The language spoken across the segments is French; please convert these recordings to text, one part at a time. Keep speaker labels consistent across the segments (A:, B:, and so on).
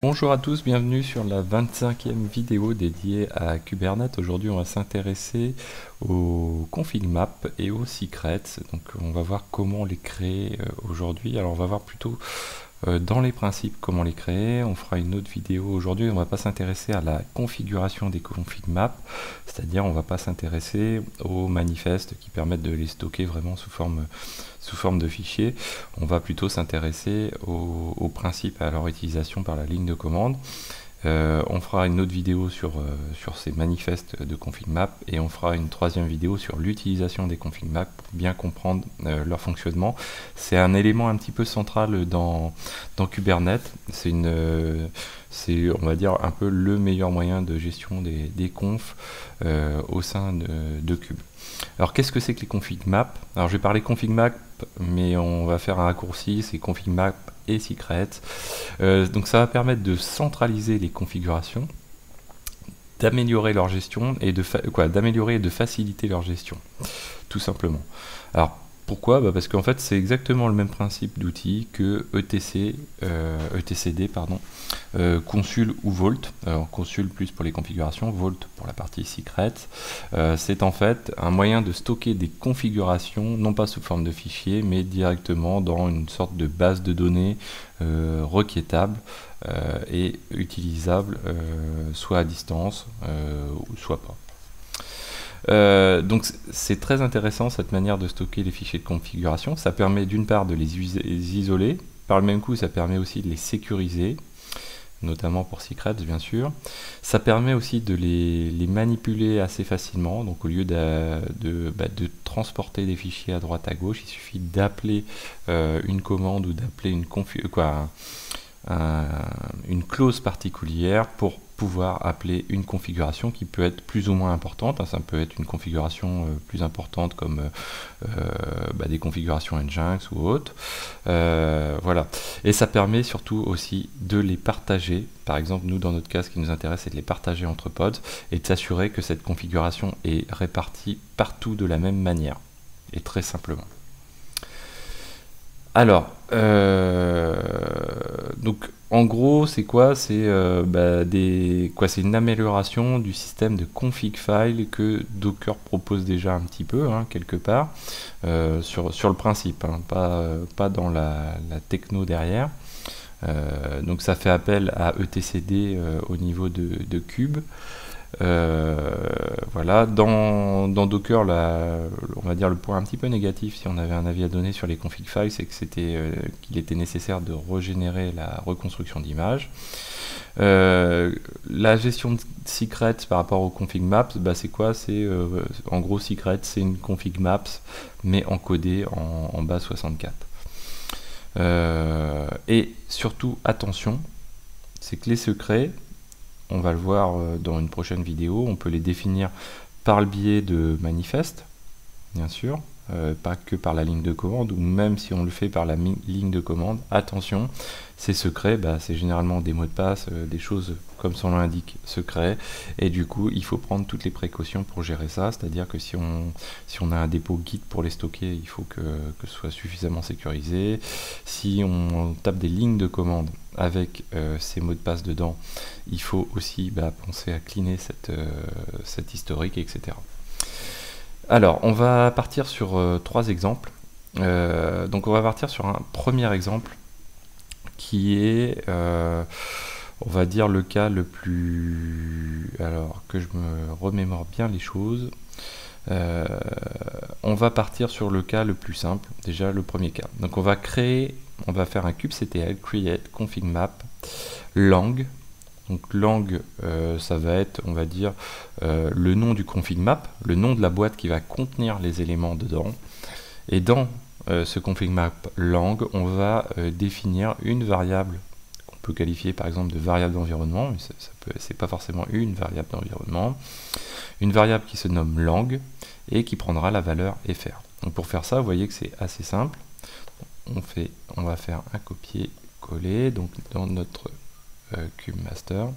A: Bonjour à tous, bienvenue sur la 25e vidéo dédiée à Kubernetes. Aujourd'hui, on va s'intéresser aux config maps et aux secrets. Donc, on va voir comment les créer euh, aujourd'hui. Alors, on va voir plutôt dans les principes comment les créer. On fera une autre vidéo aujourd'hui. On va pas s'intéresser à la configuration des config maps, c'est-à-dire on va pas s'intéresser aux manifestes qui permettent de les stocker vraiment sous forme sous forme de fichiers. On va plutôt s'intéresser aux, aux principes à leur utilisation par la ligne de commande. Euh, on fera une autre vidéo sur, euh, sur ces manifestes de config map et on fera une troisième vidéo sur l'utilisation des config map pour bien comprendre euh, leur fonctionnement. C'est un élément un petit peu central dans, dans Kubernetes. C'est une c'est on va dire un peu le meilleur moyen de gestion des, des confs au sein de, de Kube. Alors qu'est-ce que c'est que les config map? Alors je vais parler config map, mais on va faire un raccourci, c'est config map et secret. Euh, donc ça va permettre de centraliser les configurations, d'améliorer leur gestion et de d'améliorer et de faciliter leur gestion, tout simplement. Alors pourquoi bah, Parce qu'en fait, c'est exactement le même principe d'outil que ETC, euh, ETCD, pardon, euh, Consul ou Vault. Alors, Consul plus pour les configurations, Vault pour la partie secret. Euh, c'est en fait un moyen de stocker des configurations, non pas sous forme de fichier, mais directement dans une sorte de base de données requêtable et utilisable soit à distance soit pas. Euh, donc c'est très intéressant cette manière de stocker les fichiers de configuration. Ça permet d'une part de les isoler, par le même coup ça permet aussi de les sécuriser, notamment pour Secrets bien sûr. Ça permet aussi de les, manipuler assez facilement, donc au lieu de, bah, de, transporter des fichiers à droite à gauche, il suffit d'appeler euh, une commande ou d'appeler une clause particulière pour pouvoir appeler une configuration qui peut être plus ou moins importante. Hein. ça peut être une configuration euh, plus importante comme euh, euh, bah, des configurations Nginx ou autres. voilà. Et ça permet surtout aussi de les partager. Par exemple, nous, dans notre cas, ce qui nous intéresse, c'est de les partager entre pods et de s'assurer que cette configuration est répartie partout de la même manière. Et très simplement. Alors, donc en gros, c'est quoi? C'est euh, bah, quoi C'est une amélioration du système de config file que Docker propose déjà un petit peu, hein, quelque part, euh, sur, sur le principe, hein, pas, pas dans la, techno derrière. Euh, donc ça fait appel à etcd au niveau de, de Cube. Euh, voilà, dans, Docker, on va dire le point un petit peu négatif, si on avait un avis à donner sur les config files, c'est que c'était euh, qu'il était nécessaire de régénérer la reconstruction d'image. Euh, la gestion de secrets par rapport aux config maps, bah c'est quoi? C'est en gros secret, c'est une config maps mais encodée en, en base 64. et surtout attention, c'est que les secrets on va le voir euh, dans une prochaine vidéo, on peut les définir par le biais de manifestes, bien sûr, euh, pas que par la ligne de commande, ou même si on le fait par la ligne de commande, attention, c'est secret, bah, c'est généralement des mots de passe, euh, des choses comme son nom l'indique, secret, et du coup il faut prendre toutes les précautions pour gérer ça, c'est-à-dire que si on, si on a un dépôt Git pour les stocker, il faut que, que ce soit suffisamment sécurisé, si on tape des lignes de commande avec euh, ces mots de passe dedans, il faut aussi bah, penser à cleaner cette, cette historique, etc. Alors, on va partir sur euh, trois exemples. Euh, donc, on va partir sur un premier exemple qui est, euh, on va dire, le cas le plus... Alors, que je me remémore bien les choses. on va partir sur le cas le plus simple, déjà le premier cas. Donc, on va créer, on va faire un kubectl, create, config map, lang, donc lang, euh, ça va être, on va dire, euh, le nom du config map, le nom de la boîte qui va contenir les éléments dedans. Et dans euh, ce config map lang, on va définir une variable qu'on peut qualifier par exemple de variable d'environnement, mais c'est pas forcément une variable d'environnement. Une variable qui se nomme lang et qui prendra la valeur fr. Donc pour faire ça, vous voyez que c'est assez simple. On, on va faire un copier-coller. Donc dans notre Cube euh, Master.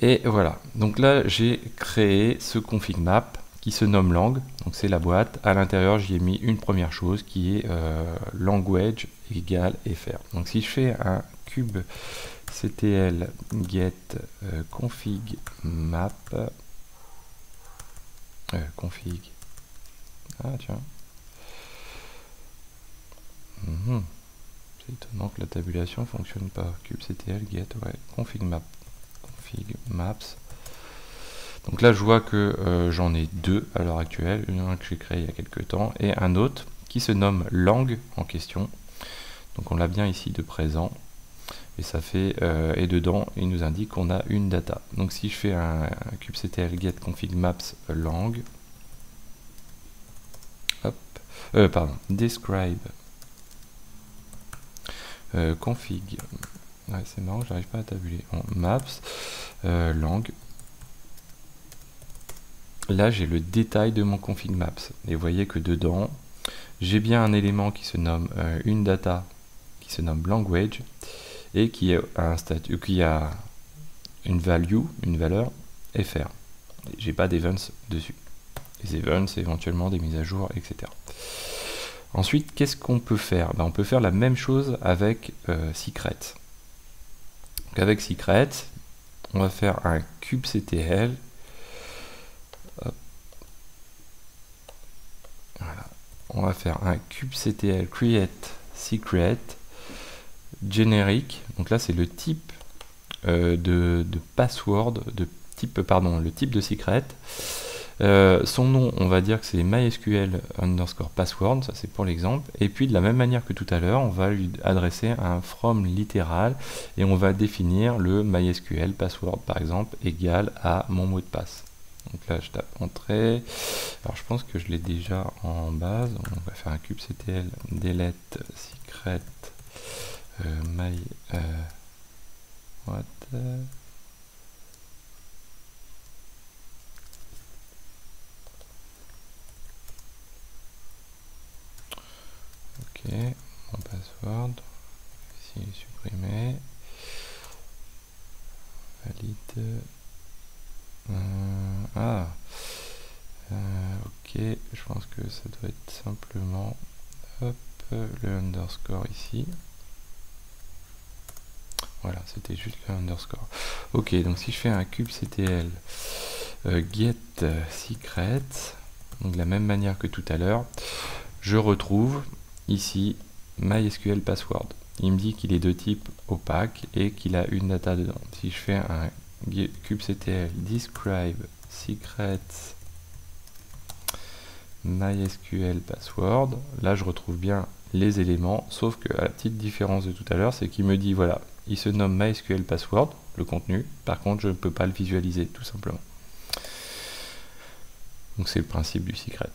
A: Et voilà, donc là j'ai créé ce config map qui se nomme lang, donc c'est la boîte. À l'intérieur j'y ai mis une première chose qui est euh, language égale fr. Donc si je fais un cube ctl get config map config ah tiens mhm. Étonnant que la tabulation fonctionne pas. Kubectl get config map maps. Donc là je vois que j'en ai deux à l'heure actuelle, un que j'ai créé il y a quelques temps et un autre qui se nomme langue en question. Donc on l'a bien ici de présent. Et ça fait euh, et dedans il nous indique qu'on a une data. Donc si je fais un, kubectl get config maps langue, euh, pardon, describe euh, config, c'est marrant, j'arrive pas à tabuler, en maps langue. Là j'ai le détail de mon config maps et vous voyez que dedans j'ai bien un élément qui se nomme euh, une data qui se nomme language et qui a un statut qui a une value, une valeur fr. J'ai pas d'events dessus. Les events, éventuellement des mises à jour, etc. Ensuite, qu'est-ce qu'on peut faire? Ben, On peut faire la même chose avec euh, Secret. avec Secret, on va faire un kubectl on va faire un kubectl create secret générique. Donc là, c'est le type euh, de, password, de type, pardon, le type de secret. Euh, son nom, on va dire que c'est MySQL underscore password, ça c'est pour l'exemple. Et puis de la même manière que tout à l'heure, on va lui adresser un from littéral et on va définir le MySQL password par exemple égal à mon mot de passe. Donc là, je tape entrée. Alors, je pense que je l'ai déjà en base. On va faire un kubectl delete secret euh, my euh, what ok mon password. Ici supprimer. Valide. Euh, ah, euh, ok, je pense que ça doit être simplement le underscore ici. Voilà, c'était juste le underscore. Ok, donc si je fais un kubectl euh, get secret, donc de la même manière que tout à l'heure, je retrouve ici MySQL password. Il me dit qu'il est de type opaque et qu'il a une data dedans. Si je fais un kubectl describe secret mysql password là je retrouve bien les éléments sauf que la petite différence de tout à l'heure c'est qu'il me dit voilà il se nomme mysql password le contenu par contre je ne peux pas le visualiser tout simplement donc c'est le principe du secret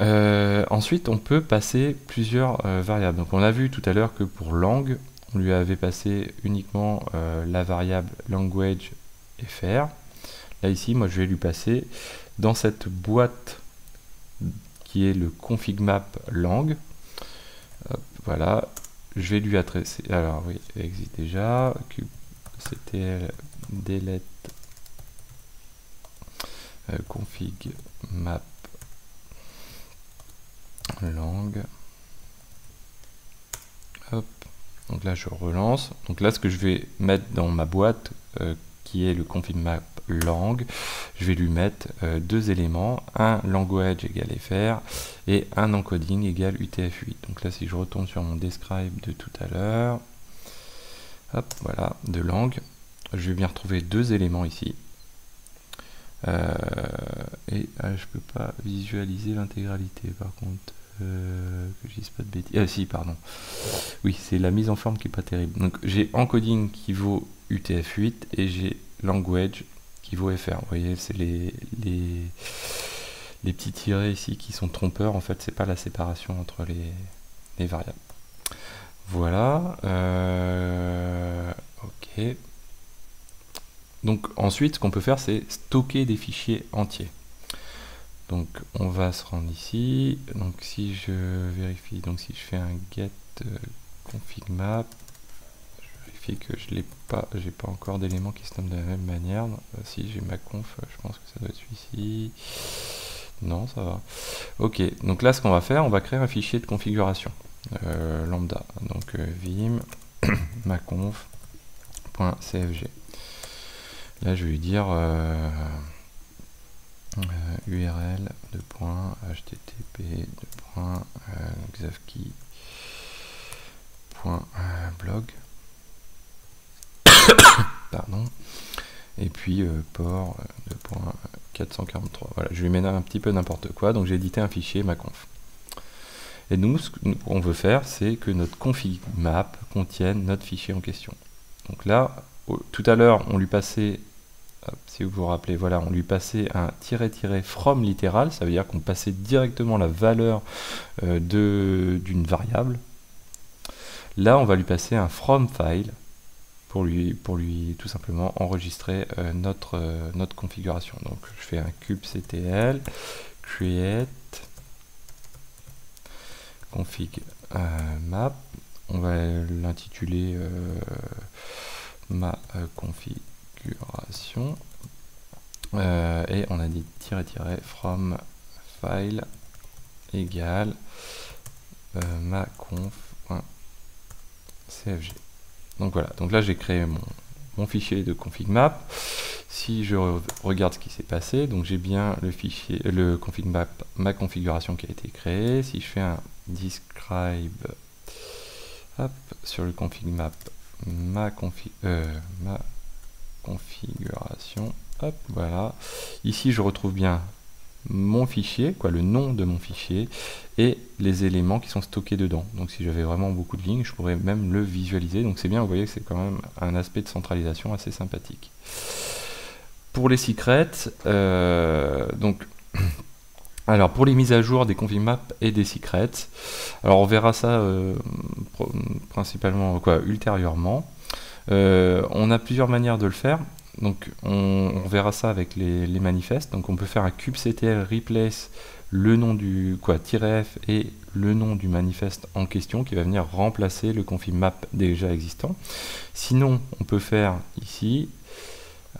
A: euh, ensuite on peut passer plusieurs euh, variables donc on a vu tout à l'heure que pour langue on lui avait passé uniquement euh, la variable language fr. Là ici, moi je vais lui passer dans cette boîte qui est le config map lang. voilà, je vais lui adresser. Alors oui, il existe déjà. ctl delete config map lang. Hop. Donc là, je relance. Donc là, ce que je vais mettre dans ma boîte euh, qui est le config map lang, je vais lui mettre euh, deux éléments, un language égale fr et un encoding égale utf8. Donc là, si je retourne sur mon describe de tout à l'heure, hop, voilà, de langue, je vais bien retrouver deux éléments ici. Euh, et ah, je peux pas visualiser l'intégralité par contre. Euh, que je dise pas de bêtises. Ah si, pardon. Oui, c'est la mise en forme qui est pas terrible. Donc j'ai encoding qui vaut UTF-8 et j'ai language qui vaut FR. Vous voyez, c'est les, les, les, petits tirés ici qui sont trompeurs. En fait, c'est pas la séparation entre les, les variables. Voilà. Euh, ok. Donc ensuite, ce qu'on peut faire, c'est stocker des fichiers entiers. Donc on va se rendre ici. Donc si je vérifie, donc si je fais un get euh, config map, je vérifie que je l'ai pas, pas encore d'éléments qui se nomment de la même manière. Euh, si j'ai ma conf, je pense que ça doit être celui-ci. Non, ça va. Ok, donc là ce qu'on va faire, on va créer un fichier de configuration euh, lambda. Donc vim ma conf .cfg. Là, je vais lui dire euh, URL de point http de point blog. Pardon. Et puis port de point 443 voilà je lui mets un petit peu n'importe quoi donc j'ai édité un fichier ma conf. Et nous ce qu'on veut faire c'est que notre config map contienne notre fichier en question. Donc là tout à l'heure on lui passait si vous vous rappelez, voilà, on lui passait un from littéral, ça veut dire qu'on passait directement la valeur euh, d'une variable. Là, on va lui passer un from file pour lui, pour lui tout simplement enregistrer euh, notre, euh, notre configuration. Donc, je fais un kubectl create config map. On va l'intituler ma configuration. Euh, et on a dit tiret tiret from file égale euh, ma conf.cfg. Donc voilà, donc là j'ai créé mon, mon, fichier de config map. Si je regarde ce qui s'est passé, donc j'ai bien le fichier, le config map, ma configuration qui a été créée. Si je fais un describe hop, sur le config map, ma, config, euh, ma configuration, Hop, voilà. Ici, je retrouve bien mon fichier, quoi, le nom de mon fichier, et les éléments qui sont stockés dedans. Donc si j'avais vraiment beaucoup de lignes, je pourrais même le visualiser. Donc c'est bien, vous voyez que c'est quand même un aspect de centralisation assez sympathique. Pour les secrets, euh, donc... Alors pour les mises à jour des config maps et des secrets, alors on verra ça euh, principalement quoi ultérieurement. Euh, on a plusieurs manières de le faire. Donc on, verra ça avec les, manifestes. Donc on peut faire un kubectl replace le nom du quoi -f et le nom du manifeste en question qui va venir remplacer le config map déjà existant. Sinon, on peut faire ici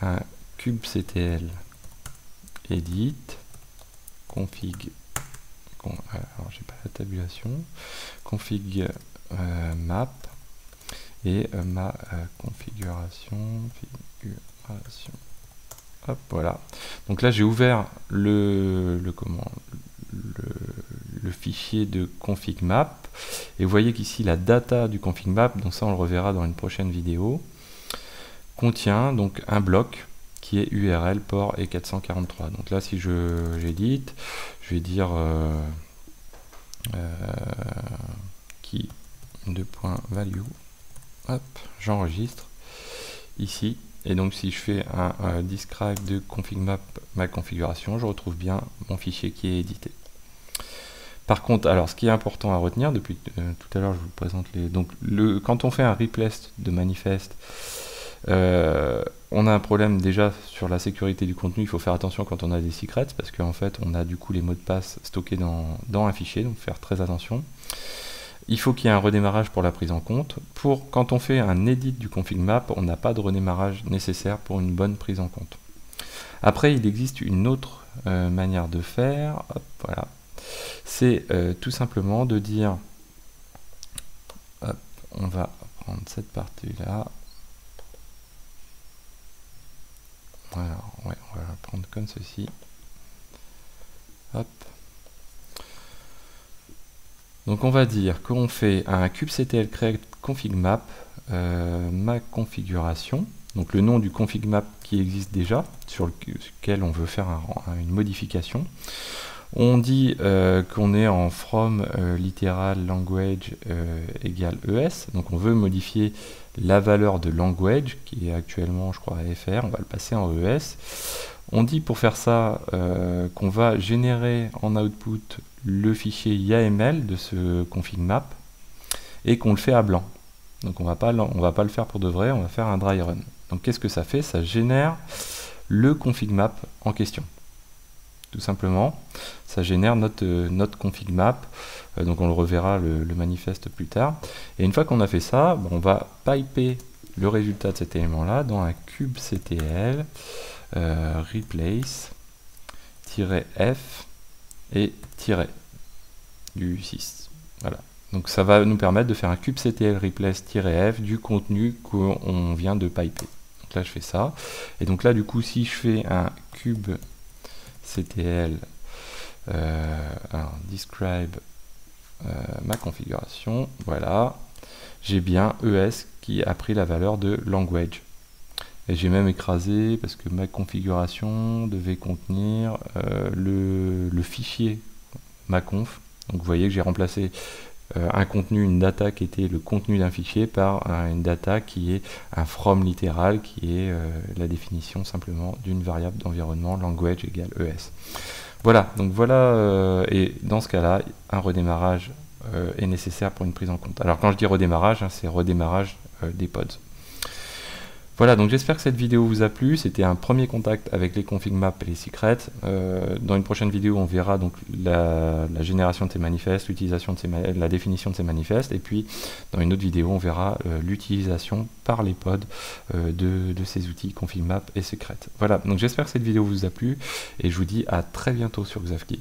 A: un kubectl edit config config euh, map et euh, ma euh, configuration Hop, voilà. Donc là, j'ai ouvert le, le, comment, le, fichier de config map. Et vous voyez qu'ici, la data du config map, donc ça, on le reverra dans une prochaine vidéo, contient donc un bloc qui est URL port et 443. Donc là, si je j'édite, je vais dire euh, qui de point value. J'enregistre ici et donc si je fais un, describe de config map ma configuration, je retrouve bien mon fichier qui est édité. Par contre, alors ce qui est important à retenir, depuis euh, tout à l'heure je vous présente les... Donc le, quand on fait un replace de manifeste, euh, on a un problème déjà sur la sécurité du contenu, il faut faire attention quand on a des secrets, parce qu'en fait on a du coup les mots de passe stockés dans un fichier, donc faire très attention. Il faut qu'il y ait un redémarrage pour la prise en compte. Pour, quand on fait un edit du config map, on n'a pas de redémarrage nécessaire pour une bonne prise en compte. Après, il existe une autre euh, manière de faire. voilà. C'est euh, tout simplement de dire, on va prendre cette partie-là. Voilà, ouais, on va la prendre comme ceci. Hop. Donc on va dire qu'on fait un kubectl create config map, euh, ma configuration, donc le nom du config map qui existe déjà, sur lequel on veut faire une modification. On dit euh, qu'on est en from euh, literal language égale ES, donc on veut modifier la valeur de language, qui est actuellement je crois FR, on va le passer en ES. On dit pour faire ça qu'on va générer en output le fichier YAML de ce config map et qu'on le fait à blanc. Donc on on va pas le faire pour de vrai, on va faire un dry run. Donc qu'est-ce que ça fait? Ça génère le config map en question. Tout simplement, ça génère notre, notre config map. Euh, donc on le reverra le, manifeste plus tard. Et une fois qu'on a fait ça, on va piper le résultat de cet élément-là dans un kubectl euh, replace-f et tiret du 6. Voilà. Donc ça va nous permettre de faire un kubectl replace-f du contenu qu'on vient de piper. Donc là je fais ça. Et donc là du coup si je fais un kubectl euh, describe euh, ma configuration, voilà, j'ai bien ES qui a pris la valeur de language. Et j'ai même écrasé parce que ma configuration devait contenir euh, le, fichier maconf. Donc vous voyez que j'ai remplacé euh, un contenu, une data qui était le contenu d'un fichier par une data qui est un from littéral qui est euh, la définition simplement d'une variable d'environnement language égale ES. Voilà, donc voilà, et dans ce cas-là, un redémarrage est nécessaire pour une prise en compte. Alors quand je dis redémarrage, hein, c'est redémarrage des pods. Voilà, donc j'espère que cette vidéo vous a plu. C'était un premier contact avec les config maps et les secrets. Euh, dans une prochaine vidéo, on verra donc la, génération de ces manifestes, l'utilisation de ces la définition de ces manifestes, et puis dans une autre vidéo, on verra l'utilisation par les pods de, de, ces outils config map et secrets. Voilà, donc j'espère que cette vidéo vous a plu, et je vous dis à très bientôt sur Xavki.